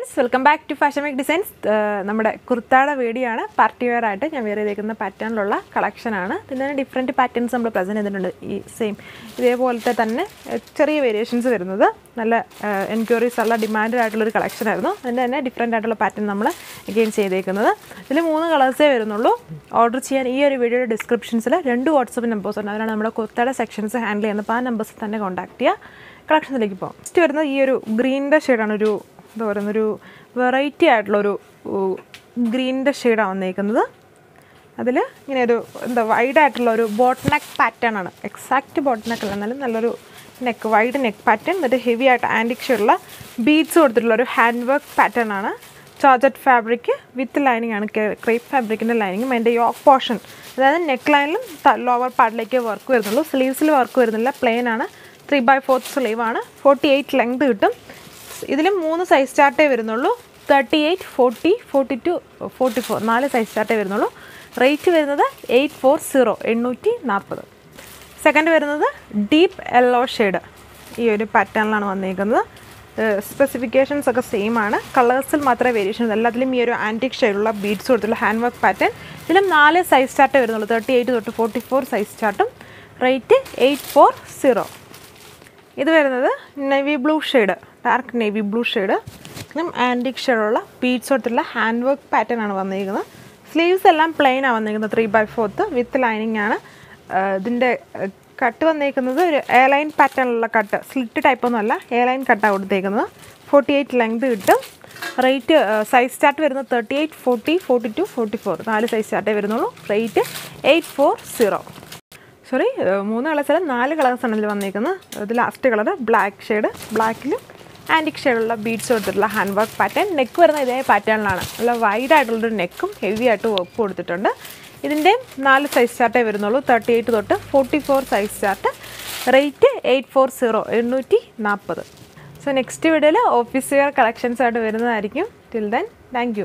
Friends welcome back to fashion make designs നമ്മുടെ കുർത്താടെ video ആണ് പാർട്ടി വെയർ ആയിട്ട് ഞാൻ വേറെ ചെയ്തേക്കുന്ന പാറ്റേണിലുള്ള കളക്ഷനാണ് പിന്നെ ഡിഫറെന്റ് പാറ്റേൺസ് നമ്മൾ പ്രസന്റ് ചെയ്തിട്ടുണ്ട്. ഈ സെയിം ഇതേപോലത്തെ തന്നെ ചെറിയ വേരിയേഷൻസ് വരുന്നത്. നല്ല എൻക്വയറീസ് ഉള്ള ഡിമാൻഡ് ആയിട്ടുള്ളൊരു കളക്ഷൻ ആയിരുന്നു. അതിന്റെ തന്നെ ഡിഫറെന്റ് ആയിട്ടുള്ള പാറ്റേൺ നമ്മൾ അഗെയിൻ ചെയ്തേക്കുന്നത്. ഇതിൽ മൂന്ന് കളേഴ്സേ വരുന്നുള്ളൂ. ഓർഡർ ചെയ്യാൻ ഈ ഒരു വീഡിയോയുടെ ഡിസ്ക്രിപ്ഷൻസിൽ രണ്ട് വാട്സപ്പ് നമ്പേഴ്സ് ഉണ്ട്. അതിനാണ് നമ്മുടെ കുർത്തയുടെ സെക്ഷൻസ് ഹാൻഡിൽ ചെയ്യുന്നത്. അപ്പോൾ ആ നമ്പേഴ്സിൽ തന്നെ കോൺടാക്ട് ചെയ്യുക. കളക്ഷനിലേക്ക് പോകാം. ഫസ്റ്റ് വരുന്നത് ഈ ഒരു ഗ്രീനിന്റെ ഷെയ്ഡാണ് ഒരു എന്താ പറയുന്നൊരു വെറൈറ്റി ആയിട്ടുള്ളൊരു ഗ്രീനിന്റെ ഷെയ്ഡാണ് വന്നേക്കുന്നത്. അതിൽ ഇങ്ങനെ ഒരു എന്താ വൈഡ് ആയിട്ടുള്ള ഒരു ബോട്ട് നെക്ക് പാറ്റേൺ ആണ്. എക്സാക്റ്റ് ബോട്ട് നെക്ക് അല്ല എന്നാലും നല്ലൊരു നെക്ക് വൈഡ് നെക്ക് പാറ്റേൺ എന്നിട്ട് ഹെവി ആയിട്ട് ആന്റിക് ഷെയ്ഡുള്ള ബീഡ്സ് കൊടുത്തിട്ടുള്ള ഒരു ഹാൻഡ് വർക്ക് പാറ്റേൺ ആണ്. ചാർജറ്റ് ഫാബ്രിക് വിത്ത് ലൈനിങ് ആണ് ക്രേപ്പ് ഫാബ്രിക്കിന്റെ ലൈനിങ്ങും അതിന്റെ യോക്ക് പോർഷൻ അതായത് നെക്ക് ലൈനിലും ലോവർ പാർട്ടിലേക്ക് വർക്ക് വരുന്നുള്ളൂ. സ്ലീവ്സിൽ വർക്ക് വരുന്നില്ല പ്ലെയിൻ ആണ്. ത്രീ ബൈ ഫോർത്ത് സ്ലീവ് ആണ്. ഫോർട്ടി എയ്റ്റ് ലെങ്ത് കിട്ടും. ഇതിൽ മൂന്ന് സൈസ് ചാർട്ടേ വരുന്നുള്ളൂ. Thirty eight forty forty two forty four നാല് സൈസ് ചാർട്ടേ വരുന്നുള്ളൂ. റേറ്റ് വരുന്നത് എയ്റ്റ് ഫോർ സീറോ എണ്ണൂറ്റി നാൽപ്പത് സെക്കൻഡ് വരുന്നത് ഡീപ്പ് യെല്ലോ ഷെയ്ഡ് ഈ ഒരു പാറ്റേണിലാണ് വന്നിരിക്കുന്നത് സ്പെസിഫിക്കേഷൻസ് ഒക്കെ സെയിം ആണ്. കളേഴ്സിൽ മാത്രമേ വേരിയേഷൻ എല്ലാത്തിലും ഈ ഒരു ആന്റിക് ഷെയ്ഡുള്ള ബീഡ്സ് കൊടുത്തുള്ള ഹാൻഡ് വർക്ക് പാറ്റേൺ ഇതിലും നാല് സൈസ് ചാർട്ടേ വരുന്നുള്ളൂ. തേർട്ടി എയ്റ്റ് തൊട്ട് ഫോർട്ടി ഫോർ സൈസ് ചാർട്ടും റേറ്റ് എയ്റ്റ് ഫോർ സീറോ ഇത് വരുന്നത് navy blue shade dark navy blue shade antique ഷെയ്ഡുള്ള beads തൊട്ടുള്ള ഹാൻഡ് വർക്ക് പാറ്റേൺ ആണ് വന്നിരിക്കുന്നത്. സ്ലീവ്സ് എല്ലാം പ്ലെയിൻ ആണ് വന്നിരിക്കുന്നത് three by fourth with lining ആണ്. ഇതിന്റെ കട്ട് വന്നിരിക്കുന്നത് ഒരു എ ലൈൻ പാറ്റേണിലുള്ള കട്ട് സ്ലിറ്റ് ടൈപ്പ് ഒന്നും അല്ല എ ലൈൻ കട്ടാണ് കൊടുത്തേക്കുന്നത്. ഫോർട്ടി എയ്റ്റ് ലെങ്ത് കിട്ടും റേറ്റ് സൈസ് സ്റ്റാർട്ട് വരുന്നത് thirty eight forty forty two forty four നാല് സൈസ് സ്റ്റാർട്ടേ വരുന്നുള്ളൂ rate eight four zero sorry മൂന്ന് കളേഴ്സ് അല്ല നാല് കളേഴ്സാണ് ഇതിൽ വന്നിരിക്കുന്നത്. ഇത് ലാസ്റ്റ് കളർ ബ്ലാക്ക് ഷെയ്ഡ് ബ്ലാക്കിലും ആന്റിക് ഷെയ്ഡുള്ള ബീഡ്സ് കൊടുത്തിട്ടുള്ള ഹാൻഡ് വർക്ക് പാറ്റേൺ നെക്ക് വരുന്ന ഇതേ പാറ്റേണിലാണ് നല്ല വൈഡ് ആയിട്ടുള്ളൊരു നെക്കും ഹെവി ആയിട്ട് വർക്ക് കൊടുത്തിട്ടുണ്ട്. ഇതിന്റെ നാല് സൈസ് ചാർട്ടേ വരുന്നുള്ളൂ. തേർട്ടി എയ്റ്റ് തൊട്ട് forty four size chart rate eight four zero എണ്ണൂറ്റി നാൽപ്പത് സോ നെക്സ്റ്റ് വീഡിയോയിൽ ഓഫീസ് വെയർ കളക്ഷൻസ് ആയിട്ട് വരുന്നതായിരിക്കും. Till then thank